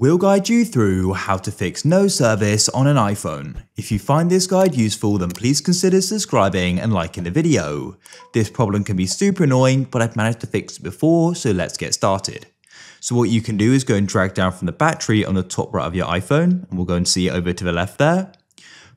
We'll guide you through how to fix no service on an iPhone. If you find this guide useful then please consider subscribing and liking the video. This problem can be super annoying but I've managed to fix it before so let's get started. So what you can do is go and drag down from the battery on the top right of your iPhone and we'll go and see over to the left there.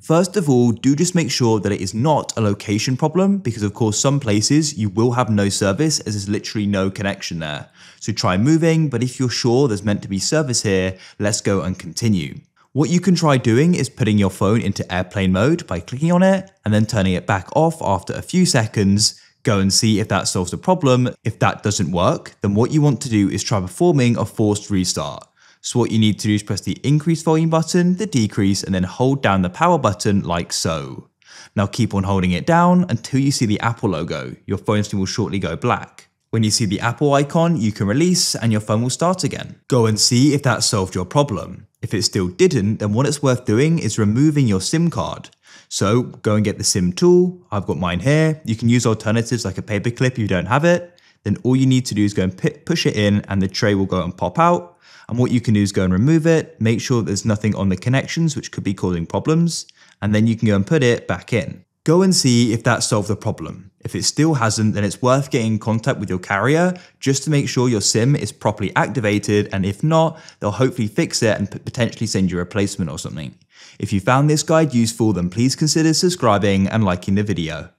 First of all, do just make sure that it is not a location problem because of course some places you will have no service as there's literally no connection there. So try moving, but if you're sure there's meant to be service here, let's go and continue. What you can try doing is putting your phone into airplane mode by clicking on it and then turning it back off after a few seconds. Go and see if that solves the problem. If that doesn't work, then what you want to do is try performing a forced restart. So what you need to do is press the increase volume button, the decrease, and then hold down the power button like so. Now keep on holding it down until you see the Apple logo. Your phone screen will shortly go black. When you see the Apple icon, you can release and your phone will start again. Go and see if that solved your problem. If it still didn't, then what it's worth doing is removing your SIM card. So go and get the SIM tool. I've got mine here. You can use alternatives like a paperclip if you don't have it. Then all you need to do is go and push it in and the tray will go and pop out. And what you can do is go and remove it, make sure there's nothing on the connections which could be causing problems, and then you can go and put it back in. Go and see if that solved the problem. If it still hasn't, then it's worth getting in contact with your carrier just to make sure your SIM is properly activated, and if not, they'll hopefully fix it and potentially send you a replacement or something. If you found this guide useful, then please consider subscribing and liking the video.